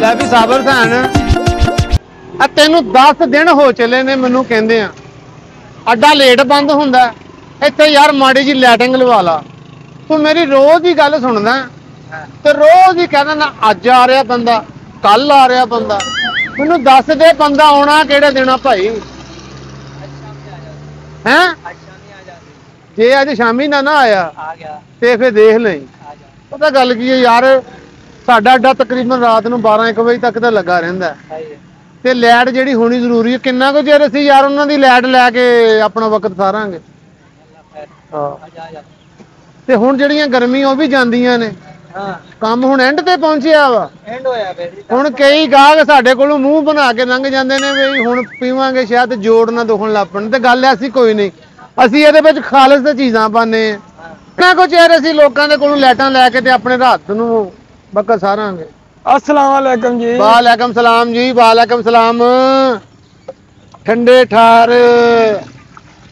ਲੈ ਵੀ ਸਾਬਰ ਧਾਨ ਆ ਤੈਨੂੰ 10 ਦਿਨ ਹੋ ਚੱਲੇ ਨੇ ਮੈਨੂੰ ਕਹਿੰਦੇ ਆ। ਅੱਡਾ ਲੇਟ ਬੰਦ ਹੁੰਦਾ। ਇੱਥੇ ਯਾਰ ਮਾੜੀ ਜੀ ਲਾਈਟਿੰਗ ਲਵਾ ਲਾ। ਤੂੰ ਮੇਰੀ ਰੋਜ਼ ਹੀ ਗੱਲ ਸੁਣਦਾ। ਤੇ ਰੋਜ਼ ਹੀ ਕਹਿੰਦਾ ਨਾ ਅੱਜ ਆ ਰਿਹਾ ਬੰਦਾ ਕੱਲ ਆ ਰਿਹਾ ਬੰਦਾ। ਮੈਨੂੰ ਦੱਸ ਦੇ ਬੰਦਾ ਆਉਣਾ ਕਿਹੜੇ ਦਿਨ ਆ ਭਾਈ। ਹੈ? ਜੇ ਅੱਜ ਸ਼ਾਮੀ ਨਾ ਨਾ ਆਇਆ ਆ ਗਿਆ। ਤੇ ਫੇਰ ਦੇਖ ਲਈ। ਪਤਾ ਗੱਲ ਕੀ ਹੈ ਯਾਰ ਸਾਡਾ ਅੱਡਾ ਤਕਰੀਬਨ ਰਾਤ ਨੂੰ 12 1 ਵਜੇ ਤੱਕ ਤਾਂ ਲੱਗਾ ਰਹਿੰਦਾ ਤੇ ਲਾਈਟ ਜਿਹੜੀ ਹੋਣੀ ਜ਼ਰੂਰੀ ਹੈ ਕਿੰਨਾ ਕੁ ਚਿਰ ਅਸੀਂ ਯਾਰ ਉਹਨਾਂ ਦੀ ਲਾਈਟ ਲੈ ਕੇ ਆਪਣਾ ਵਕਤ ਸਾਰਾਂਗੇ? ਹਾਂ। ਤੇ ਹੁਣ ਜਿਹੜੀਆਂ ਗਰਮੀਆਂ ਉਹ ਵੀ ਜਾਂਦੀਆਂ ਨੇ। ਹਾਂ। ਕੰਮ ਹੁਣ ਐਂਡ ਤੇ ਪਹੁੰਚਿਆ ਵਾ। ਐਂਡ ਹੋਇਆ ਬੇਰੀ ਹੁਣ ਕਈ ਗਾਹਕ ਸਾਡੇ ਕੋਲੋਂ ਮੂੰਹ ਬਣਾ ਕੇ ਲੰਘ ਜਾਂਦੇ ਨੇ ਵੀ ਹੁਣ ਪੀਵਾਂਗੇ ਸ਼ਾਇਦ ਜੋੜ ਨਾ ਦੁਖਣ ਲੱਪਣ ਤੇ ਗੱਲ ਐਸੀ ਕੋਈ ਨਹੀਂ। ਅਸੀਂ ਇਹਦੇ ਵਿੱਚ ਖਾਲਸ ਤੇ ਚੀਜ਼ਾਂ ਪਾਣੇ ਆ ਹਾਂ। ਕਿੰਨਾ ਕੁ ਚਿਰ ਅਸੀਂ ਲੋਕਾਂ ਦੇ ਕੋਲੋਂ ਲਾਈਟਾਂ ਲੈ ਕੇ ਤੇ ਆਪਣੇ ਰਾਤ ਨੂੰ ਵਕਤ ਸਾਰਾਂਗੇ। ਅਸਲਾਮ ਵਾਲੇਕਮ ਜੀ। ਵਾਲੇਕਮ ਸਲਾਮ ਜੀ ਵਾਲੇਕਮ ਸਲਾਮ। ਠੰਡੇ ਠਾਰ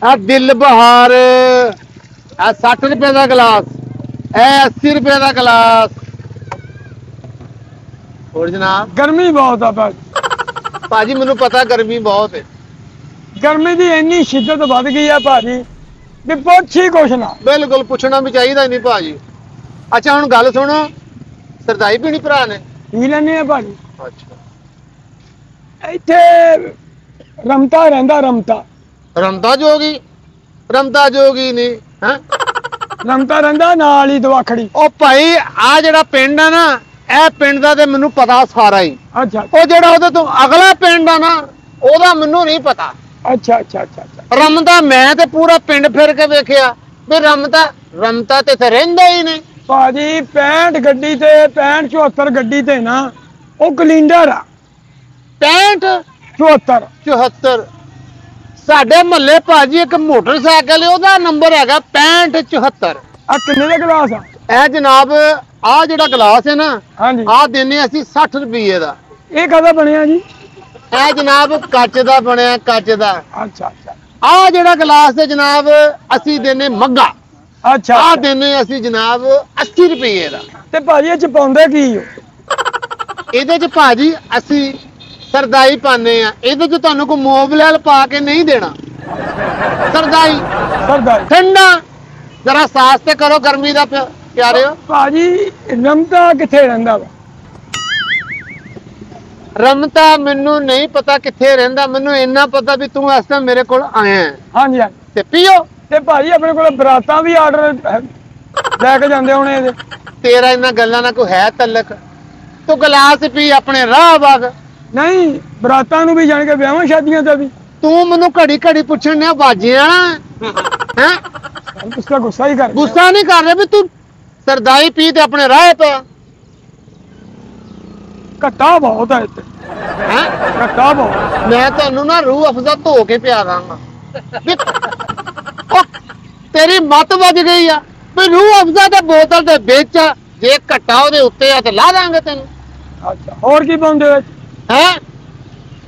ਆ ਦਿਲ ਬਹਾਰ ਆ 60 ਰੁਪਏ ਦਾ ਗਲਾਸ ਇਹ 80 ਰੁਪਏ ਦਾ ਗਲਾਸ। ਹੋਰ ਜਨਾਬ? ਗਰਮੀ ਬਹੁਤ ਆ ਭਾਜੀ। ਭਾਜੀ ਮੈਨੂੰ ਪਤਾ ਗਰਮੀ ਬਹੁਤ ਹੈ। ਗਰਮੀ ਦੀ ਇੰਨੀ ਸ਼ਿੱਦਤ ਵੱਧ ਗਈ ਆ ਭਾਜੀ ਵੀ ਪੁੱਛ ਹੀ ਕੁਛ ਨਾ। ਬਿਲਕੁਲ ਪੁੱਛਣਾ ਵੀ ਚਾਹੀਦਾ ਨਹੀਂ ਭਾਜੀ। ਅੱਛਾ ਹੁਣ ਗੱਲ ਸੁਣੋ। ਸਰਦਾਈ ਪੀਣੀ ਭਰਾ ਨੇ? ਪੀ ਲੈਨੇ ਆ ਭਾਜੀ। ਅੱਛਾ। ਇੱਥੇ ਰਮਤਾ ਰਹਿੰਦਾ ਰਮਤਾ। ਰਮਤਾ ਜੋਗੀ? ਰਮਤਾ ਜੋਗੀ ਨਹੀਂ ਹੈ? ਰਮਤਾ ਰਹਿੰਦਾ ਨਾਲ ਹੀ ਦਵਾਖੜੀ। ਉਹ ਭਾਈ ਆ ਜਿਹੜਾ ਪਿੰਡ ਆ ਨਾ ਇਹ ਪਿੰਡ ਦਾ ਤੇ ਮੈਨੂੰ ਪਤਾ ਸਾਰਾ ਹੀ। ਅੱਛਾ। ਉਹ ਜਿਹੜਾ ਉਹਦੇ ਤੋਂ ਅਗਲਾ ਪਿੰਡ ਆ ਨਾ ਉਹਦਾ ਮੈਨੂੰ ਨਹੀਂ ਪਤਾ। ਅੱਛਾ ਅੱਛਾ ਅੱਛਾ ਅੱਛਾ। ਰਮਤਾ ਮੈਂ ਤੇ ਪੂਰਾ ਪਿੰਡ ਫਿਰ ਕੇ ਵੇਖਿਆ ਵੀ ਰਮਤਾ ਰਮਤਾ ਤੇ ਇੱਥੇ ਰਹਿੰਦਾ ਹੀ ਨਹੀਂ। ਭਾਜੀ 65 ਗੱਡੀ ਤੇ 65 74 ਗੱਡੀ ਤੇ ਨਾ ਉਹ ਕਲਿੰਡਰ ਆ। 65 74 74 ਸਾਡੇ ਮਹੱਲੇ ਭਾਜੀ ਇੱਕ ਮੋਟਰਸਾਈਕਲ ਹੈ, ਉਹਦਾ ਨੰਬਰ ਹੈਗਾ 65 74 ਆ ਕਿੰਨੇ ਦਾ ਗਲਾਸ ਆ? ਇਹ ਜਨਾਬ ਆ ਜਿਹੜਾ ਗਲਾਸ ਹੈ ਨਾ ਹਾਂਜੀ। ਆ ਦਿੰਨੇ ਅਸੀਂ 60 ਰੁਪਏ ਦਾ। ਇਹ ਕਦਾ ਬਣਿਆ ਜੀ? ਇਹ ਜਨਾਬ ਕੱਚ ਦਾ ਬਣਿਆ ਕੱਚ ਦਾ। ਅੱਛਾ ਅੱਛਾ। ਆ ਜਿਹੜਾ ਗਲਾਸ ਤੇ ਜਨਾਬ ਅਸੀਂ ਦਿੰਨੇ ਮੱਗਾ। ਅੱਛਾ। ਆ ਦਿੰਨੇ ਅਸੀਂ ਜਨਾਬ 80 ਰੁਪਏ ਦਾ। ਤੇ ਭਾਜੀ ਇਹ ਚ ਪਾਉਂਦੇ ਕੀ ਹੋ? ਇਹਦੇ ਚ ਭਾਜੀ ਅਸੀਂ ਸਰਦਾਈ ਪਾਣੇ ਆ ਇਹਦੇ ਚ ਤੁਹਾਨੂੰ ਕੋਈ ਮੋਬਲੈਲ ਪਾ ਕੇ ਨਹੀਂ ਦੇਣਾ। ਸਰਦਾਈ। ਸਰਦਾਰ ਠੰਡਾ। ਜਰਾ ਸਾਸ ਤੇ ਕਰੋ ਗਰਮੀ ਦਾ ਪਿਆਰਿਓ ਭਾਜੀ ਰਮਤਾ ਕਿੱਥੇ ਰਹਿੰਦਾ ਵਾ? ਰਮਤਾ ਮੈਨੂੰ ਨਹੀਂ ਪਤਾ ਕਿੱਥੇ ਰਹਿੰਦਾ। ਮੈਨੂੰ ਇੰਨਾ ਪਤਾ ਵੀ ਤੂੰ ਇਸ ਟਾਈਮ ਮੇਰੇ ਕੋਲ ਆਇਆ ਹਾਂਜੀ। ਤੇ ਪੀਓ। ਤੇ ਭਾਜੀ ਆਪਣੇ ਕੋਲ ਬਰਾਤਾਂ ਵੀ ਆਰਡਰ ਲੈ ਕੇ ਜਾਂਦੇ ਹੋਣੇ ਇਹਦੇ। ਤੇਰਾ ਇਹਨਾਂ ਗੱਲਾਂ ਨਾਲ ਕੋਈ ਹੈ ਤਲਕ? ਤੂੰ ਗਲਾਸ ਪੀ ਆਪਣੇ ਰਾਹ ਵਗ ਨਹੀਂ ਬਰਾਤਾਂ ਨੂੰ ਵੀ ਜਾਣ ਕੇ ਵਿਆਹਾਂ ਸ਼ਾਦੀਆਂ ਤੇ ਵੀ। ਤੂੰ ਮੈਨੂੰ ਘੜੀ ਘੜੀ ਪੁੱਛਣ ਨੇ ਬਾਜੀਆਂ ਹੈ? ਉਸ ਦਾ ਗੁੱਸਾ ਹੀ ਕਰ ਗੁੱਸਾ ਨਹੀਂ ਕਰ ਰਿਹਾ ਵੀ ਤੂੰ ਸਰਦਾਈ ਪੀ ਤੇ ਆਪਣੇ ਰਾਹ ਪਿਆ। ਘੱਟਾ ਬਹੁਤ ਹੈ ਇੱਥੇ। ਹੈ? ਘੱਟਾ ਬਹੁਤ। ਮੈਂ ਤੁਹਾਨੂੰ ਨਾ ਰੂਹ ਅਫਜ਼ਾ ਧੋ ਕੇ ਪਿਆ ਦਾਂਗਾ ਤੇਰੀ ਮੱਤ ਵੱਜ ਗਈ ਆ। ਵੀ ਰੂਹ ਅਫਜ਼ਾ ਤੇ ਬੋਤਲ ਦੇ ਵਿੱਚ ਆ, ਜੇ ਘਟਾ ਉਹਦੇ ਉੱਤੇ ਆ ਤੇ ਲਾ ਦਾਂਗੇ ਤੈਨੂੰ। ਅੱਛਾ ਹੋਰ ਕੀ ਪਾਉਂਦੇ ਵਿੱਚ ਹੈ?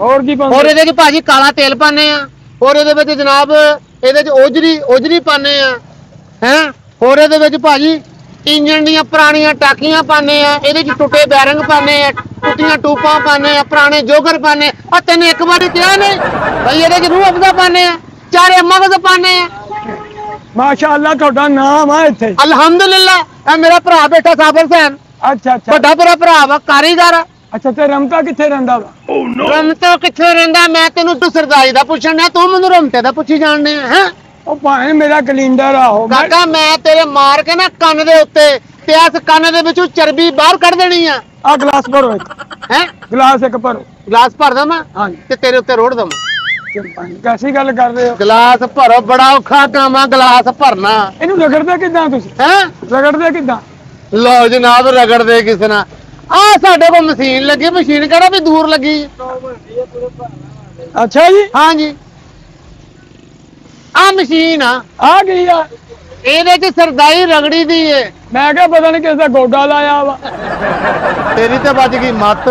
ਹੋਰ ਕੀ ਹੋਰ ਪਾਉਂਦੇ ਇਹਦੇ 'ਚ ਭਾਜੀ ਕਾਲਾ ਤੇਲ ਪਾਣੇ ਆ। ਹੋਰ ਇਹਦੇ ਵਿੱਚ ਜਨਾਬ ਇਹਦੇ 'ਚ ਓਜਰੀ ਓਜਰੀ ਪਾਣੇ ਆ। ਹੈ? ਹੋਰ ਇਹਦੇ ਵਿੱਚ ਭਾਜੀ ਇੰਜਣ ਦੀਆਂ ਪੁਰਾਣੀਆਂ ਟਾਕੀਆਂ ਪਾਣੇ ਆ। ਇਹਦੇ 'ਚ ਟੁੱਟੇ ਬੈਰਿੰਗ ਪਾਣੇ ਆ। ਟੁੱਟੀਆਂ ਟੂਪਾਂ ਪਾਣੇ ਆ। ਪੁਰਾਣੇ ਜੋਗਰ ਪਾਣੇ ਆ। ਤੈਨੂੰ ਇੱਕ ਵਾਰੀ ਕਿਹਾ ਨਹੀਂ? ਭਈ ਇਹਦੇ 'ਚ ਰੂਹ ਅਫਜ਼ਾ ਪਾਣੇ ਆ। ਚਾਰੇ ਮਗਜ਼ ਪਾਣੇ ਆ। ਮਾਸ਼ਾਅੱਲਾ ਤੁਹਾਡਾ ਨਾਮ ਆ ਇੱਥੇ। ਅਲਹਮਦੁਲਿਲਾ ਇਹ ਮੇਰਾ ਭਰਾ ਬੈਠਾ ਸਾਬਰ ਸੈਨ। ਅੱਛਾ ਅੱਛਾ। ਵੱਡਾ ਮੇਰਾ ਭਰਾ ਵਾ ਕਾਰੀਗਰ। ਆ। ਅੱਛਾ ਤੇ ਰਮਤਾ ਕਿੱਥੇ ਰਹਿੰਦਾ ਵਾ? ਰਮਤੋ ਕਿੱਥੇ ਰਹਿੰਦਾ? ਮੈਂ ਤੈਨੂੰ ਤੂੰ ਸਰਦਾਈ ਦਾ ਪੁੱਛਣਾ ਤੂੰ ਮੈਨੂੰ ਰਮਤੇ ਦਾ ਪੁੱਛੀ ਜਾਣਦੇ ਆ ਹੈਂ? ਉਹ ਭਾਵੇਂ ਮੇਰਾ ਕੈਲੰਡਰ ਆ ਉਹ ਮੈਂ- ਕਾਕਾ ਮੈਂ ਤੇਰੇ ਮਾਰ ਕੇ ਨਾ ਕੰਨ ਦੇ ਉੱਤੇ ਤੇ ਇਸ ਕੰਨ ਦੇ ਵਿੱਚੋਂ ਚਰਬੀ ਬਾਹਰ ਕੱਢ ਦੇਣੀ ਆ। ਆ ਗਲਾਸ ਭਰੋ ਇੱਕ। ਹੈ? ਗਲਾਸ ਇੱਕ ਭਰੋ। ਗਲਾਸ ਭਰ ਦਵਾਂ? ਹਾਂਜੀ। ਤੇ ਤੇਰੇ ਉੱਤੇ ਰੋੜ ਦਵਾਂ। ਕੈਸੀ ਗੱਲ ਕਰ ਰਹੇ ਹੋ? ਗਲਾਸ ਭਰੋ ਬੜਾ ਔਖਾ ਕੰਮ ਆ ਗਲਾਸ ਭਰਨਾ। ਇਹਨੂੰ ਰਗੜਦੇ ਕਿਦਾਂ ਤੁਸੀਂ? ਹੈ? ਰਗੜਦੇ ਕਿਦਾਂ? ਲਓ ਜਨਾਬ ਰਗੜਦੇ ਕਿਸ ਨਾਲ। ਆ ਸਾਡੇ ਕੋਲ ਮਸ਼ੀਨ ਲੱਗੀ ਮਸ਼ੀਨ ਕਿਹੜਾ ਵੀ ਦੂਰ ਲੱਗੀ? ਅੱਛਾ ਜੀ। ਹਾਂਜੀ। ਆ ਮਸ਼ੀਨ ਆ। ਆ ਗਈ ਆ। ਇਹਦੇ ਚ ਸਰਦਾਈ ਰਗੜੀ ਦੀ ਏ। ਮੈਂ ਕਿਹਾ ਪਤਾ ਨਹੀਂ ਕਿਸ ਦਾ ਗੋਡਾ ਲਾਇਆ ਵਾ। ਤੇਰੀ ਤੇ ਵੱਜ ਗਈ ਮੱਤ।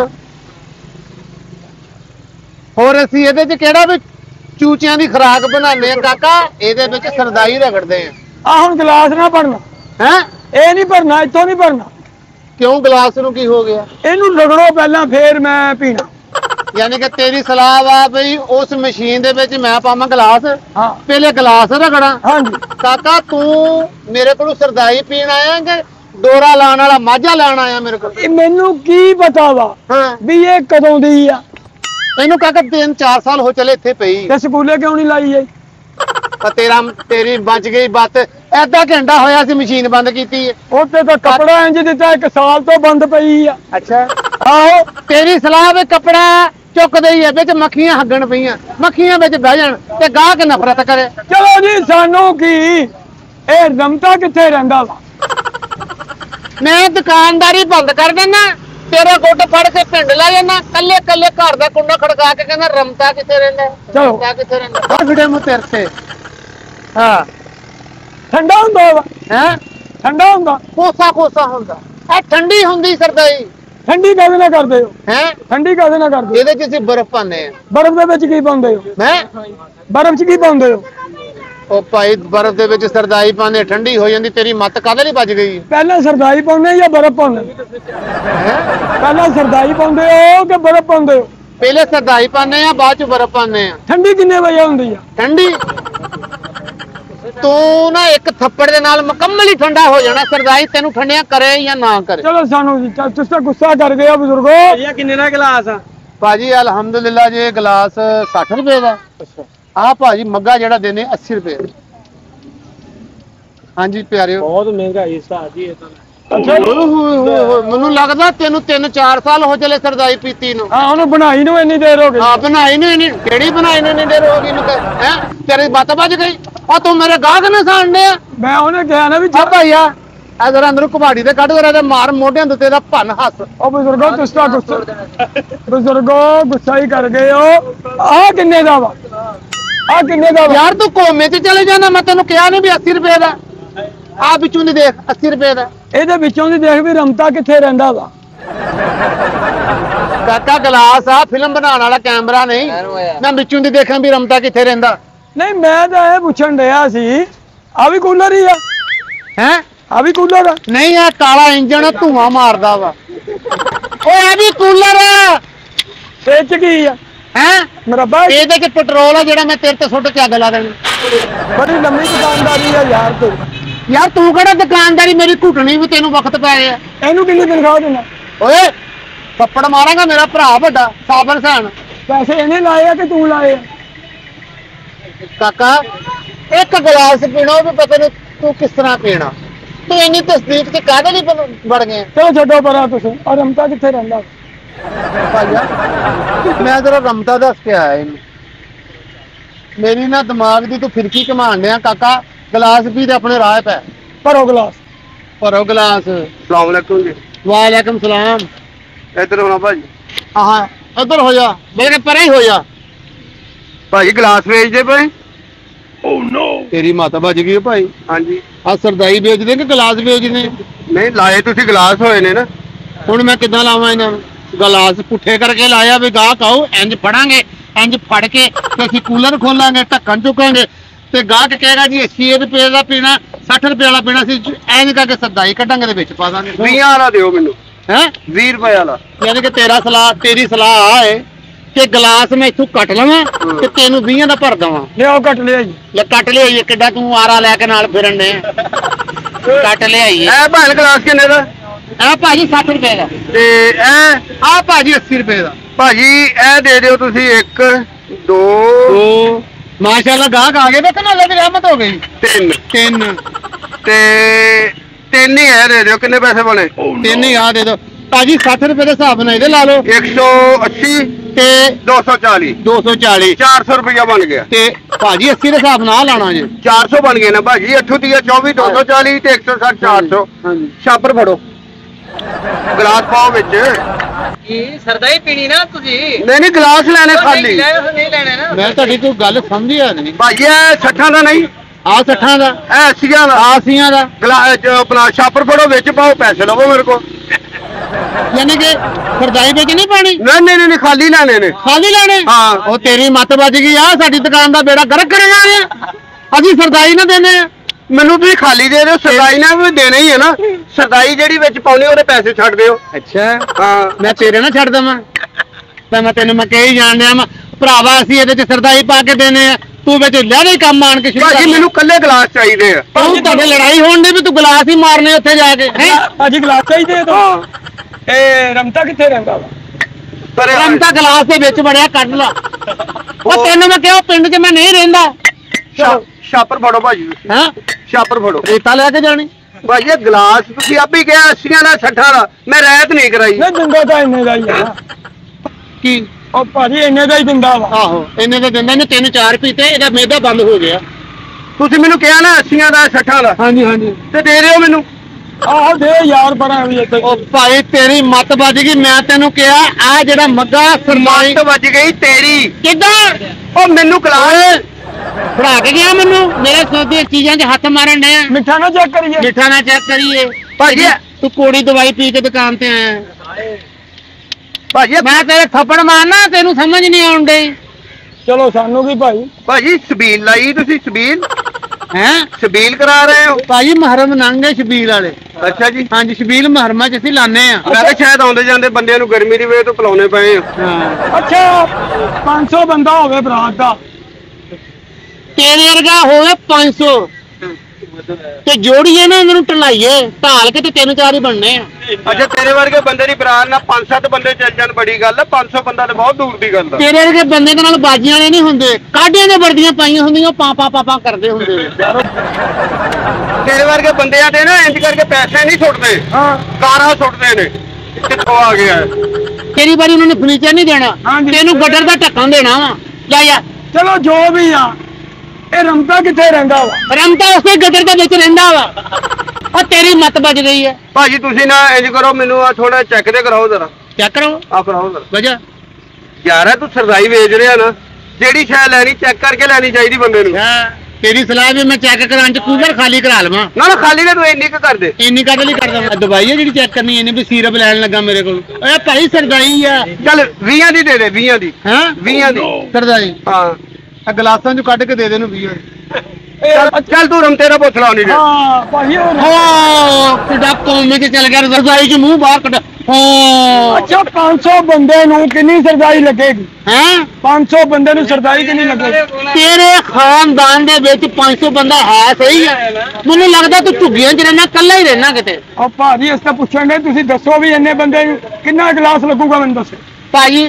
ਹੋਰ ਅਸੀਂ ਇਹਦੇ ਚ ਕਿਹੜਾ ਵੀ ਚੂਚਿਆਂ ਦੀ ਖੁਰਾਕ ਬਣਾਉਂਦੇ ਆ ਕਾਕਾ ਇਹਦੇ ਵਿੱਚ ਸਰਦਾਈ ਰਗੜਦੇ ਆ। ਆ ਹੁਣ ਗਲਾਸ ਨਾ ਭਰਨਾ। ਹੈ? ਇਹ ਨਹੀਂ ਭਰਨਾ ਇੱਥੋਂ ਨਹੀਂ ਭਰਨਾ। ਕਿਉਂ ਗਲਾਸ ਨੂੰ ਕੀ ਹੋ ਗਿਆ? ਇਹਨੂੰ ਰਗੜੋ ਪਹਿਲਾਂ ਫੇਰ ਮੈਂ ਪੀਣਾ। ਯਾਨੀ ਕਿ ਤੇਰੀ ਸਲਾਹ ਵਾ ਬਈ ਉਸ ਮਸ਼ੀਨ ਦੇ ਵਿੱਚ ਮੈਂ ਪਾਵਾਂ ਗਲਾਸ? ਹਾਂ। ਪਹਿਲੇ ਗਲਾਸ ਰਗੜਾਂ। ਹਾਂਜੀ। ਕਾਕਾ ਤੂੰ ਮੇਰੇ ਕੋਲੋਂ ਸਰਦਾਈ ਪੀਣ ਆਇਆ ਕਿ ਡੋਰਾ ਲਾਣ ਵਾਲਾ ਮਾਝਾ ਲੈਣ ਆਇਆ ਮੇਰੇ ਕੋਲ? ਇਹ ਮੈਨੂੰ ਕੀ ਪਤਾ ਵਾ ਹਾਂ। ਵੀ ਇਹ ਕਦੋਂ ਦੀ ਆ? ਤੈਨੂੰ ਕਾਕਾ ਤਿੰਨ ਚਾਰ ਸਾਲ ਹੋ ਚਲੇ ਇੱਥੇ ਪਈ। ਤੇ ਸਕੂਲੇ ਕਿਉਂ ਨਹੀਂ ਲਾਈ ਇਹ? ਤਾਂ ਤੇਰਾ ਤੇਰੀ ਬਚ ਗਈ ਬੱਤ। ਐਦਾ ਘੰਟਾ ਹੋਇਆ ਸੀ ਮਸ਼ੀਨ ਬੰਦ ਕੀਤੀ ਹੈ ਉੱਤੇ ਤਾਂ ਕੱਪੜਾ ਇੰਜ ਦਿੱਤਾ ਇੱਕ ਸਾਲ ਤੋਂ ਬੰਦ ਪਈ ਆ। ਅੱਛਾ। ਆਹੋ। ਤੇਰੀ ਸਲਾਹ ਵੀ ਕੱਪੜਾ ਚੁੱਕਦੇ ਹੀ ਹੈ ਵਿੱਚ ਮੱਖੀਆਂ ਹੱਗਣ ਪਈਆਂ। ਮੱਖੀਆਂ ਵਿੱਚ ਬਹਿ ਜਾਣ ਤੇ ਗਾਹਕ ਨਫ਼ਰਤ ਕਰੇ। ਚਲੋ ਜੀ ਸਾਨੂੰ ਕੀ? ਇਹ ਰਮਤਾ ਕਿੱਥੇ ਰਹਿੰਦਾ ਵਾ? ਮੈਂ ਦੁਕਾਨਦਾਰੀ ਬੰਦ ਕਰ ਦਿੰਦਾ। ਤੇਰਾ ਗੁੱਟ ਫੜ ਕੇ ਪਿੰਡ ਲੈ ਜਾਣਾ ਕੱਲੇ ਕੱਲੇ ਘਰ ਦਾ ਕੁੰਡਾ ਖੜਕਾ ਕੇ ਕਹਿੰਦਾ ਰਮਤਾ ਕਿੱਥੇ ਰਹਿੰਦਾ? ਹੈ? ਚਲੋ। ਰਮਤਾ ਕਿੱਥੇ ਰਹਿੰਦਾ? ਫੜਦੇ ਮੂੰ ਤੇਰੇ ਤੇ। ਹਾਂ। ਠੰਡਾ ਹੁੰਦਾ ਵਾ। ਹੈ? ਠੰਡਾ ਹੁੰਦਾ। ਕੋਸਾ ਕੋਸਾ ਹੁੰਦਾ। ਇਹ ਠੰਡੀ ਹੁੰਦੀ ਸਰਦਾਈ। ਠੰਡੀ ਕਾਹਦੇ ਨਾਲ ਕਰਦੇ ਹੋ? ਹੈ? ਠੰਡੀ ਕਾਹਦੇ ਨਾਲ ਕਰਦੇ ਹੋ? ਇਹਦੇ ਚ ਅਸੀਂ ਬਰਫ਼ ਪਾਉਂਦੇ ਆ ਬਰਫ਼ ਦੇ ਵਿੱਚ ਕੀ ਪਾਉਂਦੇ ਹੋ? ਮੈਂ ਬਰਫ਼ 'ਚ ਕੀ ਪਾਉਂਦੇ ਹੋ? ਉਹ ਭਾਈ ਬਰਫ਼ ਦੇ ਵਿੱਚ ਸਰਦਾਈ ਪਾਉਂਦੇ ਠੰਡੀ ਹੋ ਜਾਂਦੀ ਤੇਰੀ ਮੱਤ ਕਾਹਦੇ ਲਈ ਵੱਜ ਗਈ? ਪਹਿਲਾਂ ਸਰਦਾਈ ਪਾਉਂਦੇ ਜਾਂ ਬਰਫ਼ ਪਾਉਂਦੇ? ਹੈ? ਪਹਿਲਾਂ ਸਰਦਾਈ ਪਾਉਂਦੇ ਹੋ ਕਿ ਬਰਫ਼ ਪਾਉਂਦੇ ਹੋ? ਪਹਿਲੇ ਸਰਦਾਈ ਪਾਉਂਦੇ ਆ ਬਾਅਦ ਚ ਬਰਫ਼ ਪਾਉਂਦੇ ਆ। ਠੰਡੀ ਕਿੰਨੇ ਵਜੇ ਹੁੰਦੀ ਆ? ਠੰਡੀ? ਤੂੰ ਨਾ ਇੱਕ ਥੱਪੜ ਦੇ ਨਾਲ ਮੁਕੰਮਲ ਹੀ ਠੰਡਾ ਹੋ ਜਾਣਾ ਸਰਦਾਈ ਤੈਨੂੰ ਠੰਡਿਆ ਕਰੇ ਜਾਂ ਨਾ ਕਰੇ। ਚਲੋ ਸਾਨੂੰ ਜੀ, ਚੱਲ ਤੁਸੀਂ ਤਾਂ ਗੁੱਸਾ ਕਰ ਗਏ ਆ ਬਜ਼ੁਰਗੋ। ਇਹ ਕਿੰਨੇ ਦਾ ਗਲਾਸ ਆ? ਭਾਜੀ ਅਲਹਮਦੁਲਿਲਾ ਜੀ ਇਹ ਗਲਾਸ 60 ਰੁਪਏ ਦਾ। ਆਹ ਭਾਜੀ ਮੱਗਾ ਜਿਹੜਾ ਦੇਨੇ 80 ਰੁਪਏ। ਹਾਂਜੀ ਪਿਆਰਿਓ। ਬਹੁਤ ਮਹਿੰਗਾ ਇਸ ਦਾ ਜੀ ਇਹ ਤਾਂ। ਅੱਛਾ ਓਏ ਹੋਏ ਹੋਏ ਹੋਏ, ਮੈਨੂੰ ਲੱਗਦਾ ਤੈਨੂੰ 3-4 ਸਾਲ ਹੋ ਚਲੇ ਸਰਦਾਈ ਪੀਤੀ ਨੂੰ। ਹਾਂ ਉਹਨੂੰ ਬਣਾਈ ਨੂੰ ਇੰਨੀ ਦੇਰ ਹੋ ਗਈ। ਆ ਬਣਾਈ ਨਹੀਂ ਨਹੀਂ ਕਿਹੜੀ ਬਣਾਈ ਨਹੀਂ ਦੇਰ ਹੋ ਗਈ? ਨੂੰ ਹੈ? ਤੇਰੀ ਬੱਤ ਵੱਜ ਗਈ। ਉਹ ਤੂੰ ਮੇਰੇ ਗਾਹਕ ਨੇ ਸਾਣਨੇ ਆ ਮੈਂ ਉਹਨੇ ਕਿਹਾ ਨਾ ਵੀ ਆ ਭਾਈਆ ਇਧਰ ਅੰਦਰ ਕੁਬਾੜੀ ਤੇ ਕੱਢ ਦੇ ਤੇ ਮਾਰ ਮੋਢਿਆਂ ਦੇ ਉੱਤੇ ਦਾ ਭੰਨ ਹੱਸ ਉਹ ਬਜ਼ੁਰਗੋ ਤੁਸੀਂ ਤਾਂ ਗੁੱਸਾ ਬਜ਼ੁਰਗੋ ਗੁੱਸਾ ਹੀ ਕਰ ਗਏ ਹੋ। ਆਹ ਕਿੰਨੇ ਦਾ ਵਾ? ਆਹ ਕਿੰਨੇ ਦਾ ਵਾ? ਯਾਰ ਤੂੰ ਕੋਮੇ 'ਚ ਚਲੇ ਜਾਣਾ ਮੈਂ ਤੈਨੂੰ ਕਿਹਾ ਨਹੀਂ ਵੀ 80 ਰੁਪਏ ਦਾ। ਆ ਵਿੱਚੋਂ ਦੀ ਦੇਖ 80 ਰੁਪਏ ਦਾ। ਇਹਦੇ ਵਿੱਚੋਂ ਦੀ ਦੇਖ ਵੀ ਰਮਤਾ ਕਿੱਥੇ ਰਹਿੰਦਾ ਵਾ। ਕਾਕਾ ਗਲਾਸ ਆ ਫਿਲਮ ਬਣਾਉਣ ਵਾਲਾ ਕੈਮਰਾ ਨਹੀਂ। ਮੈਂ ਵਿੱਚੋਂ ਦੀ ਦੇਖਾਂ ਵੀ ਰਮਤਾ ਕਿੱਥੇ ਰਹਿੰਦਾ। ਨਹੀਂ ਮੈਂ ਤਾਂ ਇਹ ਪੁੱਛਣ ਡਿਆ ਸੀ ਆ ਵੀ ਕੂਲਰ ਹੀ ਆ। ਹੈ? ਆ ਵੀ ਕੂਲਰ ਆ। ਨਹੀਂ ਆ ਕਾਲਾ ਇੰਜਣ ਧੂਆਂ ਮਾਰਦਾ ਵਾ। ਓਏ ਆ ਵੀ ਕੂਲਰ ਆ। ਇਹ ਚ ਕੀ ਆ? ਹੈ? ਮਰੱਬਾ ਇਹਦੇ 'ਚ ਪੈਟਰੋਲ ਆ ਜਿਹੜਾ ਮੈਂ ਤੇਰੇ ਤੇ ਸੁੱਟ ਕੇ ਅੱਗ ਲਾ ਦੇਣੀ। ਬੜੀ ਲੰਮੀ ਦੁਕਾਨਦਾਰੀ ਆ ਯਾਰ ਤੇ। ਯਾਰ ਤੂੰ ਕਿਹੜਾ ਦੁਕਾਨਦਾਰੀ? ਮੇਰੀ ਘੁੱਟਣੀ ਵੀ ਤੈਨੂੰ ਵਕਤ ਪੈ ਗਿਆ ਇਹਨੂੰ ਕਿੰਨੀ ਤਨਖਾਹ ਦੇਣਾ? ਓਏ ਪੱਪੜ ਮਾਰਾਂਗਾ ਮੇਰਾ ਭਰਾ ਵੱਡਾ ਸਾਬਰ ਸੈਨ। ਪੈਸੇ ਇਹਨੇ ਲਾਏ ਆ ਕਿ ਤੂੰ ਲਾਏ ਆ? ਕਾਕਾ ਇੱਕ ਗਲਾਸ ਪੀਣਾ ਉਹ ਵੀ ਪਤਾ ਨਹੀਂ ਤੂੰ ਕਿਸ ਤਰ੍ਹਾਂ ਪੀਣਾ। ਤੂੰ ਇੰਨੀ ਤਸਦੀਕ ਤੇ ਕਾਹਦੇ ਲਈ ਬਣ- ਵੜ ਗਿਆ ਚਲੋ ਛੱਡੋ ਪਰਾਂ ਤੁਸੀਂ। ਔਰ ਕਿੱਥੇ ਰਹਿੰਦਾ? ਭਾਈਆ ਮੈਂ ਜਰਾ ਰਮਤਾ ਦੱਸ ਕੇ ਆਇਆ ਇਹਨੂੰ ਮੇਰੀ ਨਾ ਦਿਮਾਗ ਦੀ ਤੂੰ ਫਿਰਕੀ ਘਮਾਣ ਡਿਆ ਕਾਕਾ ਗਲਾਸ ਪੀ ਤੇ ਆਪਣੇ ਰਾਹ ਪੈ। ਭਰੋ ਗਲਾਸ। ਭਰੋ ਗਲਾਸ। ਸਲਾਮ ਅਲੈਕੁਮ ਜੀ। ਵਾਲੇਕਮ ਸਲਾਮ। ਇੱਧਰ ਹੋਣਾ ਭਾਜੀ। ਆਹਾਂ ਇੱਧਰ ਹੋ ਜਾ ਮੇਰੇ ਪਰੇ ਹੀ ਹੋ ਜਾ। ਭਾਜੀ ਗਲਾਸ ਵੇਚਦੇ ਪਏ ਤੇਰੀ ਮਾਤਾ ਵੱਜ ਗਈ ਓ ਭਾਈ। ਹਾਂਜੀ। ਆ ਸਰਦਾਈ ਵੇਚਦੇ ਕਿ ਗਲਾਸ ਵੇਚਦੇ? ਨਹੀਂ ਲਾਏ ਤੁਸੀਂ ਗਲਾਸ ਹੋਏ ਨੇ ਨਾ। ਹੁਣ ਮੈਂ ਕਿੱਦਾਂ ਲਾਵਾਂ ਇਹਨਾਂ ਨੂੰ? ਗਲਾਸ ਪੁੱਠੇ ਕਰਕੇ ਲਾਇਆ ਵੀ ਗਾਹਕ ਆਓ ਇੰਜ ਫੜਾਂਗੇ ਇੰਜ ਫੜ ਕੇ ਤੇ ਅਸੀਂ ਕੂਲਰ ਖੋਲਾਂਗੇ ਢੱਕਣ ਚੁੱਕਾਂਗੇ। ਤੇ ਗਾਹਕ ਕਹੇਗਾ ਜੀ 80 ਰੁਪਏ ਦਾ ਪੀਣਾ 60 ਰੁਪਏ ਵਾਲਾ ਪੀਣਾ ਸੀ ਇੰਜ ਕਰਕੇ ਸਰਦਾਈ ਕੱਢਾਂਗੇ ਤੇ ਵਿੱਚ ਪਾ ਦਾਂਗੇ। 20 ਵਾਲਾ ਦਿਓ ਮੈਨੂੰ। ਹੈ? 20 ਰੁਪਏ ਵਾਲਾ। ਯਾਨੀ ਕਿ ਤੇਰਾ ਸਲਾਹ ਤੇਰੀ ਸਲਾਹ ਆ ਕਿ ਗਲਾਸ ਮੈਂ ਇੱਥੋਂ ਕੱਟ ਲਵਾਂ ਤੇ ਤੈਨੂੰ 20 ਦਾ ਭਰ ਦਵਾਂ। ਲਿਆਓ ਕੱਟ ਲਿਆ ਜੀ ਲੈ ਕੱਟ ਲਿਆਈਏ ਕਿੱਡਾ ਤੂੰ ਆਰਾ ਲੈ ਕੇ ਨਾਲ ਫਿਰਨ ਨੇ ਕੱਟ ਲਿਆਈਏ ਇਹ ਭਾਣ ਗਲਾਸ ਕਿੰਨੇ ਦਾ? ਆ ਭਾਜੀ 60 ਰੁਪਏ ਦਾ। ਤੇ ਇਹ ਆ ਭਾਜੀ 80 ਰੁਪਏ ਦਾ। ਭਾਜੀ ਇਹ ਦੇ ਦਿਓ ਤੁਸੀਂ 1 2 ਦੋ। ਮਾਸ਼ਾਅੱਲਾ ਗਾਹਕ ਆ ਗਏ ਵੇਖਣ ਅੱਲਾ ਦੀ ਰਹਿਮਤ ਹੋ ਗਈ। 3 ਤਿੰਨ। ਤੇ ਤਿੰਨ ਹੀ ਇਹ ਦੇ ਦਿਓ ਕਿੰਨੇ ਪੈਸੇ ਬਣੇ? ਤਿੰਨ ਹੀ ਆ ਦੇ ਦੋ ਭਾਜੀ 60 ਰੁਪਏ ਦੇ ਹਿਸਾਬ ਨਾਲ ਇਹਦੇ ਲਾ ਲਓ। 180 ਤੇ 240 240 400 ਰੁਪਇਆ ਬਣ ਗਿਆ। ਤੇ ਭਾਜੀ 80 ਦੇ ਹਿਸਾਬ ਨਾਲ ਲਾਣਾ ਜੀ। 400 ਬਣ ਗਏ ਨਾ ਭਾਜੀ 8 ਦੀ 24 240 ਤੇ 160 400 ਹਾਂਜੀ। ਛਾਪਰ ਫੜੋ। ਗਲਾਸ ਪਾਓ ਵਿੱਚ। ਕੀ ਸਰਦਾਈ ਪੀਣੀ ਨਾ ਤੁਸੀਂ? ਨਹੀਂ ਨਹੀਂ ਗਲਾਸ ਲੈਣੇ ਖਾਲੀ। ਲੈ ਨਹੀਂ ਲੈਣਾ ਨਾ। ਮੈਂ ਤੁਹਾਡੀ ਕੋਈ ਗੱਲ ਸਮਝਿਆ ਨਹੀਂ? ਭਾਈ ਇਹ 60 ਦਾ ਨਹੀਂ। ਆ 60 ਦਾ? ਇਹ 80 ਦਾ। ਆਸੀਆਂ ਦਾ? ਗਲਾਸ ਆਪਣਾ ਛਾਪਰ ਫੜੋ ਵਿੱਚ ਪਾਓ ਪੈਸੇ ਲਵੋ ਮੇਰੇ ਕੋਲ। ਯਾਨੀ ਕਿ ਸਰਦਾਈ ਵਿੱਚ ਨਹੀਂ ਪਾਣੀ? ਨਹੀਂ ਨਹੀਂ ਨਹੀਂ ਖਾਲੀ ਲੈਣੇ ਨੇ। ਖਾਲੀ ਲੈਣੇ? ਹਾਂ। ਉਹ ਤੇਰੀ ਮੱਤ ਵੱਜ ਗਈ ਆ ਸਾਡੀ ਦੁਕਾਨ ਦਾ ਬੇੜਾ ਗਰਕ ਕਰੇਗਾ ਇਹ ਅਸੀਂ ਸਰਦਾਈ ਨਾ ਦੇਨੇ ਆ। ਮੈਨੂੰ ਤੁਸੀਂ ਖਾਲੀ ਦੇ ਦਿਓ ਸਰਦਾਈ ਨਾਲ ਵੀ ਦੇਣਾ ਹੀ ਹੈ ਨਾ। ਸਰਦਾਈ ਜਿਹੜੀ ਵਿੱਚ ਪਾਉਣੀ ਉਹਦੇ ਪੈਸੇ ਛੱਡ ਦਿਓ। ਅੱਛਾ। ਹਾਂ। ਮੈਂ ਤੇਰੇ ਨਾਲ ਛੱਡ ਦਵਾਂ। ਤਾਂ ਮੈਂ ਤੈਨੂੰ ਮੈਂ ਕਹੀ ਜਾਣਿਆ ਮੈਂ ਭਰਾਵਾ ਅਸੀਂ ਇਹਦੇ ਚ ਸਰਦਾਈ ਪਾ ਕੇ ਦੇਣੇ ਆ। ਤੂੰ ਵਿੱਚ ਲੈਣੇ ਕੰਮ ਆਣ ਕੇ ਸ਼ੁਰੂ ਕਰ। ਭਾਜੀ ਮੈਨੂੰ ਕੱਲੇ ਗਲਾਸ ਚਾਹੀਦੇ ਆ। ਤੂੰ ਤੁਹਾਡੇ ਲੜਾਈ ਹੋਣ ਦੀ ਵੀ ਤੂੰ ਗਲਾਸ ਹੀ ਮਾਰਨੇ ਉੱਥੇ ਜਾ ਕੇ ਹੈ? ਭਾਜੀ ਗਲਾਸ ਚਾਹੀਦੇ ਤੋ ਇਹ ਰਮਤਾ ਕਿੱਥੇ ਰਹਿੰਦਾ ਵਾ? ਪਰ ਰਮ ਤਾਂ ਗਲਾਸ ਦੇ ਵਿੱਚ ਵੜਿਆ ਕੱਢ ਲਾ। ਉਹ ਤੈਨੂੰ ਮੈਂ ਕਿਹਾ ਪਿੰਡ 'ਚ ਮੈਂ ਨਹੀਂ ਰਹਿੰਦਾ। ਛਾਪਰ ਫੜੋ ਭਾਜੀ ਤੁਸੀਂ। ਹਾਂ? ਛਾਪਰ ਫੜੋ। ਰੇਤਾ ਲੈ ਕੇ ਜਾਣੀ? ਭਾਜੀ ਇਹ ਗਲਾਸ ਤੁਸੀਂ ਆਪੇ ਹੀ ਕਿਹਾ 80 ਦਾ 60 ਦਾ। ਮੈਂ ਰਹਿਤ ਨਹੀਂ ਕਰਾਈ। ਨਹੀਂ ਦਿੰਦਾ ਤਾਂ ਇੰਨੇ ਦਾ ਹੀ ਆ। ਕੀ? ਉਹ ਭਾਜੀ ਇੰਨੇ ਦਾ ਹੀ ਦਿੰਦਾ ਵਾ। ਆਹੋ ਇਹਨੇ ਤਾਂ ਦਿੰਦਾ ਨੇ ਤਿੰਨ ਚਾਰ ਪੀਤੇ ਇਹਦਾ ਮੇਦਾ ਬੰਦ ਹੋ ਗਿਆ। ਤੁਸੀਂ ਮੈਨੂੰ ਕਿਹਾ ਨਾ 80 ਦਾ 60 ਦਾ। ਹਾਂਜੀ ਹਾਂਜੀ। ਤੇ ਦੇ ਦਿਓ ਮੈਨੂੰ। ਆਹੋ ਦੇ ਯਾਰ ਬੜਾ ਵੀ ਇੱਥੇ। ਉਹ ਭਾਈ ਤੇਰੀ ਮੱਤ ਵੱਜ ਗਈ ਮੈਂ ਤੈਨੂੰ ਕਿਹਾ ਆ ਜਿਹੜਾ ਮੱਗਾ ਸਰਮਾਈ ਮੱਤ ਵੱਜ ਗਈ ਤੇਰੀ। ਕਿੱਦਾਂ? ਉਹ ਮੈਨੂੰ ਗਲਾਸ ਫੜਾ ਕੇ ਗਿਆ ਮੈਨੂੰ। ਮੇਰੇ ਸੋਦੇ ਚੀਜ਼ਾਂ 'ਚ ਹੱਥ ਮਾਰਨ ਡਿਆ। ਮਿੱਠਾ ਨਾ ਚੈੱਕ ਕਰੀਏ। ਮਿੱਠਾ ਨਾ ਚੈੱਕ ਕਰੀਏ। ਭਾਜੀ ਤੂੰ ਕੋੜੀ ਦਵਾਈ ਪੀ ਕੇ ਦੁਕਾਨ ਤੇ ਆਇਆ। ਭਾਜੀ ਮੈਂ ਤੇਰੇ ਥੱਪੜ ਮਾਰਨਾ ਤੈਨੂੰ ਸਮਝ ਨਹੀਂ ਆਉਣ ਡਈ। ਚਲੋ ਸਾਨੂੰ ਵੀ ਭਾਈ ਭਾਜੀ ਸਬੀਲ ਲਾਈ ਤੁਸੀਂ ਸਬੀਲ? ਹੈ? ਸਬੀਲ ਕਰਾ ਰਹੇ ਹੋ? ਭਾਜੀ ਮਹਰਮ ਨੰਗੇ ਸ਼ਬੀਲ ਵਾਲੇ। ਅੱਛਾ ਜੀ। ਹਾਂਜੀ ਸ਼ਬੀਲ ਮਹਰਮਾਂ 'ਚ ਅਸੀਂ ਲਾਣੇ ਆ ਮੈਂ ਕਿਹਾ ਸ਼ਾਇਦ ਆਉਂਦੇ ਜਾਂਦੇ ਬੰਦਿਆਂ ਨੂੰ ਗਰਮੀ ਦੀ ਵੇਹ ਤੋਂ ਪਿਲਾਉਣੇ ਪਏ ਆ। ਹਾਂ। ਅੱਛਾ 500 ਬੰਦਾ ਹੋਵੇ ਬਰਾਤ ਦਾ। ਤੇਰੇ ਵਰਗਾ ਹੋਵੇ 500 ਤੇ ਜੋੜੀਏ ਨਾ ਇਹਨਾਂ ਨੂੰ ਢਲਾਈਏ ਢਾਲ ਕੇ ਤੇ ਤਿੰਨ ਚਾਰ ਹੀ ਬਣਨੇ ਆ। ਅੱਛਾ ਤੇਰੇ ਵਰਗੇ ਬੰਦੇ ਦੀ ਬਰਾਤ ਨਾਲ 5-7 ਬੰਦੇ ਚੱਲ ਜਾਣ ਬੜੀ ਗੱਲ ਹੈ 500 ਬੰਦਾ ਤੇ ਬਹੁਤ ਦੂਰ ਦੀ ਗੱਲ ਆ। ਤੇਰੇ ਵਰਗੇ ਬੰਦੇ ਦੇ ਨਾਲ ਬਾਜੀਆਂ ਵਾਲੇ ਨਹੀਂ ਹੁੰਦੇ। ਕਾਢਿਆਂ ਦੇ ਵਰਦੀਆਂ ਪਾਈਆਂ ਹੁੰਦੀਆਂ ਪਾ ਪਾ ਪਾ ਪਾ ਕਰਦੇ ਹੁੰਦੇ। ਤੇਰੇ ਵਰਗੇ ਬੰਦਿਆਂ ਦੇ ਨਾ ਇੰਜ ਕਰਕੇ ਪੈਸੇ ਨਹੀਂ ਸੁੱਟਦੇ। ਹਾਂ। ਕਾਰਾਂ ਸੁੱਟਦੇ ਨੇ। ਕਿੱਥੋਂ ਆ ਗਿਆ? ਤੇਰੀ ਵਾਰੀ ਉਹਨਾਂ ਨੇ ਫਰਨੀਚਰ ਨਹੀਂ ਦੇਣਾ। ਤੈਨੂੰ ਗੱਡਰ ਦਾ ਢੱਕਣ ਦੇਣਾ ਵਾ। ਜਾ ਜਾ। ਚਲੋ ਜੋ ਵੀ ਆ। ਇਹ ਰਮਤਾ ਕਿੱਥੇ ਰਹਿੰਦਾ ਵਾ? ਰਮਤਾ ਉਸੇ ਗੱਡਰ ਦੇ ਵਿੱਚ ਰਹਿੰਦਾ ਵਾ। ਉਹ ਤੇਰੀ ਮੱਤ ਵੱਜ ਗਈ ਹੈ। ਭਾਜੀ ਤੁਸੀਂ ਨਾ ਇੰਜ ਕਰੋ ਮੈਨੂੰ ਆ ਥੋੜਾ ਚੈੱਕ ਤੇ ਕਰਾਓ ਜ਼ਰਾ। ਚੈੱਕ ਕਰੋ। ਆ ਕਰਾਓ ਜ਼ਰਾ। ਵਜਾ। ਯਾਰ ਤੂੰ ਸਰਦਾਈ ਵੇਚ ਰਿਹਾ ਨਾ। ਜਿਹੜੀ ਸ਼ੈ ਲੈਣੀ ਚੈੱਕ ਕਰਕੇ ਲੈਣੀ ਚਾਹੀਦੀ ਬੰਦੇ ਨੂੰ। ਤੇਰੀ ਸਲਾਹ ਵੀ ਮੈਂ ਚੈੱਕ ਕਰਾਂ ਚ ਕੂਲਰ ਖਾਲੀ ਕਰਾ ਲਵਾਂ। ਨਾ ਨਾ ਖਾਲੀ ਨਾ ਤੂੰ ਇੰਨੀ ਕੁ ਕਰ ਦੇ। ਇੰਨੀ ਕਦ ਲਈ ਕਰਦਾ ਮੈਂ? ਦਵਾਈ ਹੈ ਜਿਹੜੀ ਚੈੱਕ ਕਰਨੀ ਇਹਨੇ ਵੀ ਸੀਰਪ ਲੈਣ ਲੱਗਾ ਮੇਰੇ ਕੋਲ। ਓਏ ਭਾਈ ਸਰਦਾਈ ਆ। ਚੱਲ 20 ਦੀ ਦੇ ਦੇ 20 ਦੀ। ਹੈਂ? 20 ਦੀ। ਸਰਦਾਈ। ਹਾਂ। ਆ ਗਲਾਸਾਂ ਚੋਂ ਕੱਢ ਕੇ ਦੇ ਦੇ ਨੂੰ 20 ਇਹ ਚੱਲ ਚੱਲ ਤੂੰ ਰਮ ਤੇਰਾ ਪੁੱਛ ਲਾ ਨਹੀਂ ਹਾਂ ਭਾਈ ਉਹ ਹੋ ਕਿਡਾ ਕੋਮੇ ਚ ਚੱਲ ਗਿਆ ਸਰਦਾਈ ਚ ਮੂੰਹ ਬਾਹਰ ਕੱਢ। ਹੋ। ਅੱਛਾ 500 ਬੰਦੇ ਨੂੰ ਕਿੰਨੀ ਸਰਦਾਈ ਲੱਗੇਗੀ? ਹੈ? 500 ਬੰਦੇ ਨੂੰ ਸਰਦਾਈ ਕਿੰਨੀ ਲੱਗੇਗੀ? ਤੇਰੇ ਖਾਨਦਾਨ ਦੇ ਵਿੱਚ 500 ਬੰਦਾ ਹੈ ਸਹੀ ਆ। ਮੈਨੂੰ ਲੱਗਦਾ ਤੂੰ ਝੁੱਗੀਆਂ ਚ ਰਹਿਣਾ ਕੱਲਾ ਹੀ ਰਹਿਣਾ ਕਿਤੇ। ਉਹ ਭਾਜੀ ਇਸ ਤਾਂ ਪੁੱਛਣ ਦੇ ਤੁਸੀਂ ਦੱਸੋ ਵੀ ਇੰਨੇ ਬੰਦੇ ਨੂੰ ਕਿੰਨਾ ਗਲਾਸ ਲੱਗੂਗਾ ਮੈਨੂੰ ਦੱਸੋ। ਭਾਜੀ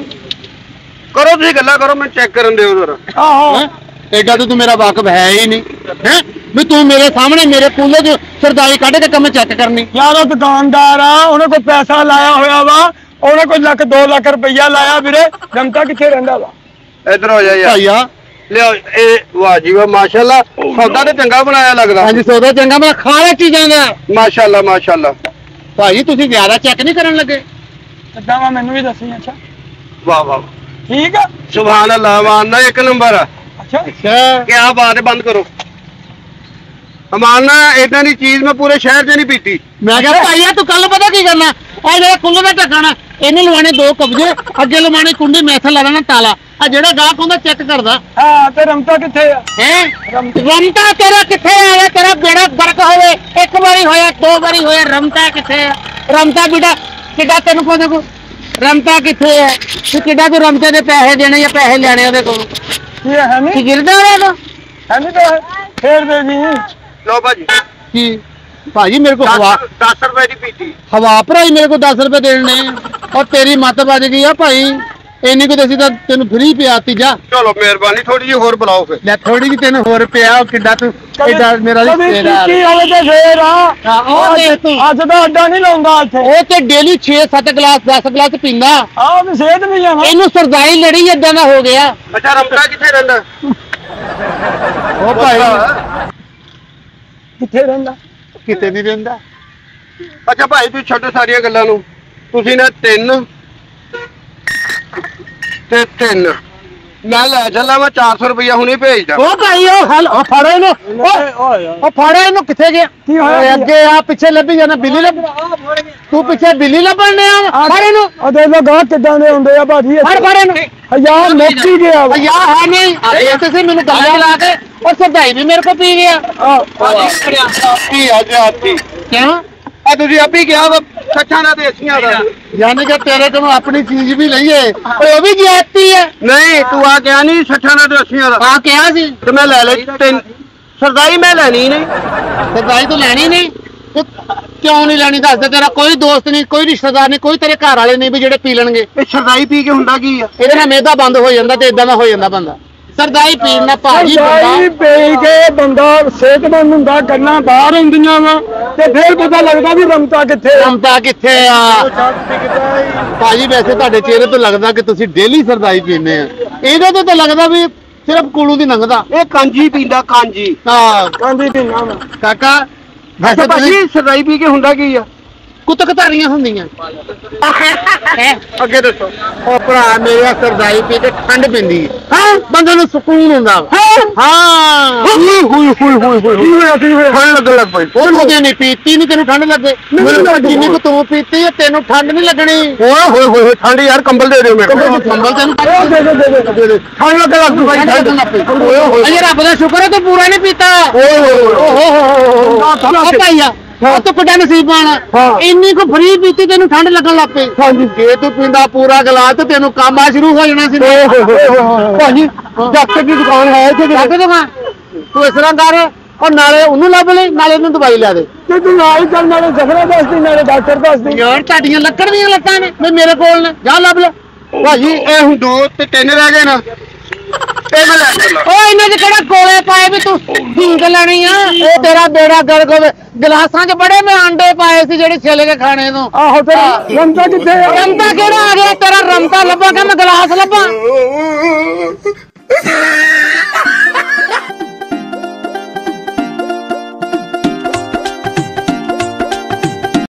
ਕਰੋ ਤੁਸੀਂ ਗੱਲਾਂ ਕਰੋ ਮੈਂ ਚੈੱਕ ਕਰਨ ਦਿਓ ਜ਼ਰਾ। ਆਹੋ? ਐਡਾ ਤਾਂ ਤੂੰ ਮੇਰਾ ਵਾਕਫ ਹੈ ਹੀ ਨਹੀਂ। ਹੈ? ਵੀ ਤੂੰ ਮੇਰੇ ਸਾਹਮਣੇ ਮੇਰੇ ਕੂਲੇ ਚ ਸਰਦਾਈ ਕੱਢ ਕੇ ਕੰਮ ਚੈੱਕ ਕਰਨੀ। ਯਾਰ ਉਹ ਦੁਕਾਨਦਾਰ ਆ ਉਹਨੇ ਕੋਈ ਪੈਸਾ ਲਾਇਆ ਹੋਇਆ ਵਾ ਉਹਨੇ ਕੋਈ ਲੱਖ 2 ਲੱਖ ਰੁਪਈਆ ਲਾਇਆ ਵੀਰੇ ਜਨਤਾ ਕਿੱਥੇ ਰਹਿੰਦਾ ਵਾ? ਇੱਧਰ ਹੋ ਜਾ ਯਾਰ। ਭਾਈਆ ਲਿਓ ਇਹ ਵਾਹ ਜੀ ਵਾਹ ਮਾਸ਼ਾਅੱਲਾ ਸੌਦਾ ਤੇ ਚੰਗਾ ਬਣਾਇਆ ਲੱਗਦਾ। ਹਾਂਜੀ ਸੌਦਾ ਚੰਗਾ ਮੈਂ ਖਾਲੇ ਚੀਜ਼ਾਂ ਦਾ। ਮਾਸ਼ਾਅੱਲਾ ਮਾਸ਼ਾਅੱਲਾ। ਭਾਈ ਤੁਸੀਂ ਜ਼ਿਆਦਾ ਚੈੱਕ ਨਹੀਂ ਕਰਨ ਲੱਗੇ? ਕਿੱਦਾਂ ਵਾ ਮੈਨੂੰ ਵੀ ਦੱਸੀ ਅੱਛਾ। ਵਾਹ ਵਾਹ। ਠੀਕ ਆ? ਸੁਭਾਨ ਅੱਲਾਹ ਮਾਨਨਾ ਇੱਕ ਨੰਬਰ। ਆ ਅੱਛਾ। ਅੱਛਾ। ਕੀ ਬਾਤ ਹੈ ਬੰਦ ਕਰੋ। ਅਮਾਨਾ ਇਦਾਂ ਦੀ ਚੀਜ਼ ਮੈਂ ਪੂਰੇ ਸ਼ਹਿਰ 'ਚ ਨਹੀਂ ਪੀਤੀ। ਮੈਂ ਕਿਹਾ ਭਾਈਆ ਤੂੰ ਕੱਲ ਪਤਾ ਕੀ ਕਰਨਾ? ਆ ਜਿਹੜਾ ਕੁੱਲੇ ਦਾ ਢੱਕਣਾ ਇਹਨੂੰ ਲਵਾਣੇ ਦੋ ਕਬਜੇ ਅੱਗੇ ਲਵਾਣੇ ਕੁੰਡੀ ਮੈਥਲ ਲਾ ਦੇਣਾ ਤਾਲਾ। ਆ ਜਿਹੜਾ ਗਾਹਕ ਹੁੰਦਾ ਚੈੱਕ ਕਰਦਾ। ਹਾਂ ਤੇ ਰਮਤਾ ਕਿੱਥੇ ਆ? ਹੈ? ਰਮਤਾ। ਤੇਰਾ ਕਿੱਥੇ ਆਇਆ ਤੇਰਾ ਬੇੜਾ ਗਰਕ ਹੋਵੇ। ਇੱਕ ਵਾਰੀ ਹੋਇਆ ਦੋ ਵਾਰੀ ਹੋਇਆ ਰਮਤਾ ਕਿੱਥੇ ਹੈ ਰਮਤਾ ਬੇਟਾ ਕਿੱਡਾ ਤੈਨੂੰ ਪਤਾ ਕੋ ਰਮਤਾ ਕਿੱਥੇ ਹੈ? ਤੂੰ ਕਿੱਡਾ ਤੂੰ ਰਮਤੇ ਦੇ ਪੈਸੇ ਦੇਣੇ ਜਾਂ ਪੈਸੇ ਲੈਣੇ ਉਹਦੇ ਕੋਲ? ਕੀ ਹੈ ਕੀ ਨਹੀਂ ਗਿਰਦਾ ਉਹਦਾ ਹੈ ਨਹੀਂ ਤਾਂ ਫੇਰ ਦੇ ਜੀ ਲਓ ਭਾਜੀ। ਕੀ? ਭਾਜੀ ਮੇਰੇ ਕੋ ਹਵਾ 10 ਰੁਪਏ ਦੀ ਪੀਤੀ। ਹਵਾ ਭਰਾਈ ਮੇਰੇ ਕੋ 10 ਰੁਪਏ ਦੇਣ ਨੇ ਔਰ ਤੇਰੀ ਮੱਤ ਵੱਜ ਗਈ ਆ ਭਾਈ। ਇੰਨੀ ਕੁ ਦੇਸੀ ਤਾਂ ਤੈਨੂੰ ਫ੍ਰੀ ਪਿਆਤੀ ਜਾ। ਚਲੋ ਮਿਹਰਬਾਨੀ ਥੋੜੀ ਜਿਹੀ ਹੋਰ ਬੁਲਾਓ ਫਿਰ। ਲੈ ਥੋੜੀ ਜਿਹੀ ਤੈਨੂੰ ਹੋਰ ਪਿਆ ਉਹ ਕਿੱਡਾ ਤੂੰ ਕਿੱਡਾ ਮੇਰਾ ਰਿਸ਼ਤੇਦਾਰ ਕੀ ਹੋਵੇ ਤੇ ਫੇਰ ਆ ਹਾਂ, ਉਹ ਦੇਖ ਤੂੰ। ਅੱਜ ਤਾਂ ਅੱਡਾ ਨਹੀਂ ਲਾਉਂਦਾ ਇੱਥੇ। ਉਹ ਤੇ ਡੇਲੀ 6-7 ਗਲਾਸ 10 ਗਲਾਸ ਪੀਂਦਾ। ਆਹ ਵੀ ਸਿਹਤ ਵੀ ਆ ਨਾ। ਇਹਨੂੰ ਸਰਦਾਈ ਲੜੀ ਏਦਾਂ ਦਾ ਹੋ ਗਿਆ। ਅੱਛਾ ਰਮਤਾ ਕਿੱਥੇ ਰਹਿੰਦਾ? ਉਹ ਭਾਈ ਕਿੱਥੇ ਰਹਿੰਦਾ? ਕਿਤੇ ਨਹੀਂ ਰਹਿੰਦਾ। ਅੱਛਾ ਭਾਈ ਤੂੰ ਛੱਡੋ ਸਾਰੀਆਂ ਗੱਲਾਂ ਨੂੰ। ਤੁਸੀਂ ਨਾ ਤਿੰਨ ਤੇ ਤਿੰਨ। ਮੈਂ ਲੈ ਚੱਲਾਂ ਮੈਂ 400 ਰੁਪਇਆ ਹੁਣੇ ਭੇਜਦਾ। ਉਹ ਭਾਈ ਉਹ ਹਲ ਉਹ ਫੜੋ ਇਹਨੂੰ। ਉਹ ਓਏ ਯਾਰ ਉਹ ਫੜੋ ਇਹਨੂੰ ਕਿੱਥੇ ਗਿਆ? ਕੀ ਹੋਇਆ? ਅੱਗੇ ਆ ਪਿੱਛੇ ਲੱਭੀ ਜਾਣਾ ਬਿੱਲੀ ਲੱਭ ਆ ਤੂੰ ਪਿੱਛੇ ਬਿੱਲੀ ਲੱਭਣ ਨੇ ਆ ਫੜ ਇਹਨੂੰ। ਆ ਦੇਖ ਲੋ ਗਾਹ ਕਿੱਦਾਂ ਦੇ ਹੁੰਦੇ ਆ ਭਾਜੀ। ਫੜ ਫੜ ਇਹਨੂੰ। ਹਜ਼ਾਰ ਮੁੱਕੀ ਗਿਆ ਵਾ। ਯਾ ਹੈ ਨਹੀਂ। ਇਹ ਤੁਸੀਂ ਮੈਨੂੰ ਗੱਲਾਂ ਲਾ ਕੇ ਉਹ ਸਦਾਈ ਵੀ ਮੇਰੇ ਕੋ ਪੀ ਗਿਆ। ਆ। ਕੀ ਅੱਜ ਆਤੀ ਕਿਉਂ? ਆ ਤੁਸੀਂ ਆਪੀ ਕਿਹਾ ਵਾ ਸੱਚਾਂ ਦਾ ਤੇ ਅੱਛੀਆਂ ਦਾ। ਯਾਨੀ ਕਿ ਤੇਰੇ ਕੋਲੋਂ ਆਪਣੀ ਚੀਜ਼ ਵੀ ਲਈਏ ਓਏ ਉਹ ਵੀ ਗਿਆਤੀ ਹੈ। ਨਹੀਂ ਤੂੰ ਆ ਕਿਹਾ ਨਹੀਂ ਸੱਚਾਂ ਦਾ ਤੇ ਅੱਛੀਆਂ ਦਾ। ਆ ਕਿਹਾ ਸੀ। ਤੇ ਮੈਂ ਲੈ ਲਈ ਤਿੰਨ। ਸਰਦਾਈ ਮੈਂ ਲੈਣੀ ਨਹੀਂ। ਸਦਾਈ ਤੂੰ ਲੈਣੀ ਨਹੀਂ? ਤੂੰ ਕਿਉਂ ਨਹੀਂ ਲੈਣੀ? ਦੱਸ ਦੇ ਤੇਰਾ ਕੋਈ ਦੋਸਤ ਨਹੀਂ ਕੋਈ ਰਿਸ਼ਤੇਦਾਰ ਨਹੀਂ ਕੋਈ ਤੇਰੇ ਘਰ ਵਾਲੇ ਨਹੀਂ ਵੀ ਜਿਹੜੇ ਪੀ ਲੈਣਗੇ। ਇਹ ਸਰਦਾਈ ਪੀ ਕੇ ਹੁੰਦਾ ਕੀ ਆ? ਇਹਦੇ ਨਾਲ ਮੇਦਾ ਬੰਦ ਹੋ ਜਾਂਦਾ ਤੇ ਇਦਾਂ ਦਾ ਹੋ ਜਾਂਦਾ ਬੰਦਾ। ਸਰਦਾਈ ਪੀਣ ਨਾਲ ਭਾਜੀ ਬੰਦਾ ਪੀ ਕੇ ਬੰਦਾ ਸਿਹਤਮੰਦ ਹੁੰਦਾ ਕੰਨਾਂ ਬਾਹਰ ਹੁੰਦੀਆਂ ਵਾ। ਤੇ ਫਿਰ ਪਤਾ ਲੱਗਦਾ ਵੀ ਰਮਤਾ ਕਿੱਥੇ ਆ। ਰਮਤਾ ਕਿੱਥੇ ਆ? ਭਾਜੀ ਵੈਸੇ ਤੁਹਾਡੇ ਚਿਹਰੇ ਤੋਂ ਲੱਗਦਾ ਕਿ ਤੁਸੀਂ ਡੇਲੀ ਸਰਦਾਈ ਪੀਂਦੇ ਆ। ਇਹਦੇ ਤੋਂ ਤਾਂ ਲੱਗਦਾ ਵੀ ਸਿਰਫ ਕੁਲੂ ਦੀ ਲੰਘਦਾ ਇਹ ਕਾਂਜੀ ਪੀਂਦਾ ਕਾਂਜੀ। ਹਾਂ। ਕਾਂਦੀ ਪੀਣਾ ਕਾਕਾ ਵੈਸੇ ਤੁਸੀਂ ਭਾਜੀ ਸਰਦਾਈ ਪੀ ਕੇ ਹੁੰਦਾ ਕੀ ਆ? ਕੁੱਤਕ ਧਾਰੀਆਂ ਹੁੰਦੀਆਂ ਹੈਂ? ਅੱਗੇ ਦੱਸੋ ਉਹ ਭਰਾ ਮੇਰੇ ਸਰਦਾਈ ਪੀ ਕੇ ਠੰਡ ਪੈਂਦੀ ਹੈ ਹਾਂ ਬੰਦੇ ਨੂੰ ਸਕੂਨ ਹੁੰਦਾ ਵਾ। ਹਾਂ ਹੋਈ ਹੋਈ ਹੋਈ ਹੋਈ ਹੋਈ ਕੀ ਹੋਇਆ ਕੀ ਹੋਇਆ ਠੰਡ ਲੱਗਣ ਲੱਗ ਪਈ ਉਹ ਮੁਝੇ ਨਹੀਂ ਪੀਤੀ ਨਹੀਂ ਤੈਨੂੰ ਠੰਡ ਲੱਗੇ ਮੈਨੂੰ ਤਾਂ ਜਿੰਨੀ ਕੁ ਤੂੰ ਪੀਤੀ ਹੈ ਤੈਨੂੰ ਠੰਡ ਨਹੀਂ ਲੱਗਣੀ ਓਏ ਹੋਏ ਹੋਏ ਹੋਏ ਠੰਡ ਯਾਰ ਕੰਬਲ ਦੇ ਦਿਓ ਮੇਰੇ ਕੋਲ ਕੰਬਲ ਤੈਨੂੰ ਉਹ ਦੇ ਦੇ ਦੇ ਦੇ ਦੇ ਠੰਡ ਲੱਗਣ ਲੱਗ ਪਈ ਠੰਡ ਲੱਗਣ ਲੱਗ ਪਈ ਓਏ ਹੋਏ ਅਜੇ ਰੱਬ ਦਾ ਸ਼ੁਕਰ ਹੈ ਤੂੰ ਪੂਰਾ ਨਹੀਂ ਪੀਤਾ ਓਏ ਹੋਏ ਹੋਏ ਓਹੋ ਹੋ ਹੋ ਭਾਈਆ ਉਹ ਤੂੰ ਕਿੱਡਾ ਨਸੀਬਾਨ ਹਾਂ। ਇੰਨੀ ਕੁ ਫਰੀ ਪੀਤੀ ਤੈਨੂੰ ਠੰਡ ਲੱਗਣ ਲੱਗ ਪਈ। ਹਾਂਜੀ। ਜੇ ਤੂੰ ਪੀਂਦਾ ਪੂਰਾ ਗਲਾਸ ਤੇ ਤੈਨੂੰ ਕੰਮ ਆ ਸ਼ੁਰੂ ਹੋ ਜਾਣਾ ਸੀ। ਭਾਜੀ ਡਾਕਟਰ ਦੀ ਦੁਕਾਨ ਹੈ ਇੱਥੇ ਲੱਗ ਦਵਾ। ਤੂੰ ਇਸ ਤਰ੍ਹਾਂ ਕਰ ਉਹ ਨਾਲੇ ਉਹਨੂੰ ਲੱਭ ਲੈ ਨਾਲੇ ਉਹਨੂੰ ਦਵਾਈ ਲਿਆ ਦੇ। ਤੇ ਤੂੰ ਨਾਲ ਚੱਲ ਨਾਲੇ ਜ਼ਖਰਾ ਦੱਸਦੀ ਨਾਲੇ ਡਾਕਟਰ ਦੱਸਦੀ। ਯਾਰ ਤੁਹਾਡੀਆਂ ਲੱਕੜ ਦੀਆਂ ਲੱਤਾਂ ਨੇ ਵੀ ਮੇਰੇ ਕੋਲ ਨੇ। ਜਾ ਲੱਭ ਲੈ। ਭਾਜੀ ਇਹ ਹੁਣ ਦੋ ਤੇ ਤਿੰਨ ਰਹਿ ਗਏ ਨਾ। ਇਹਨਾਂ 'ਚ ਕਿਹੜਾ ਕੋਲੇ ਪਾਏ ਵੀ ਤੂੰ ਠੀਕ ਲੈਣੀ ਆ? ਇਹ ਤੇਰਾ ਬੇੜਾ ਹੋਵੇ ਗਲਾਸਾਂ 'ਚ ਬੜੇ ਮੈਂ ਆਂਡੇ ਪਾਏ ਸੀ ਜਿਹੜੇ ਛਿੱਲ ਕੇ ਖਾਣੇ ਨੂੰ ਆਹੋ ਤੇ ਰਮਤਾ ਕਿੱਥੇ ਆ? ਰਮਤਾ ਕਿਹੜਾ ਆ ਗਿਆ? ਤੇਰਾ ਰਮਤਾ ਲੱਭਾ ਕਿ ਮੈਂ ਗਲਾਸ ਲੱਭਾਂ?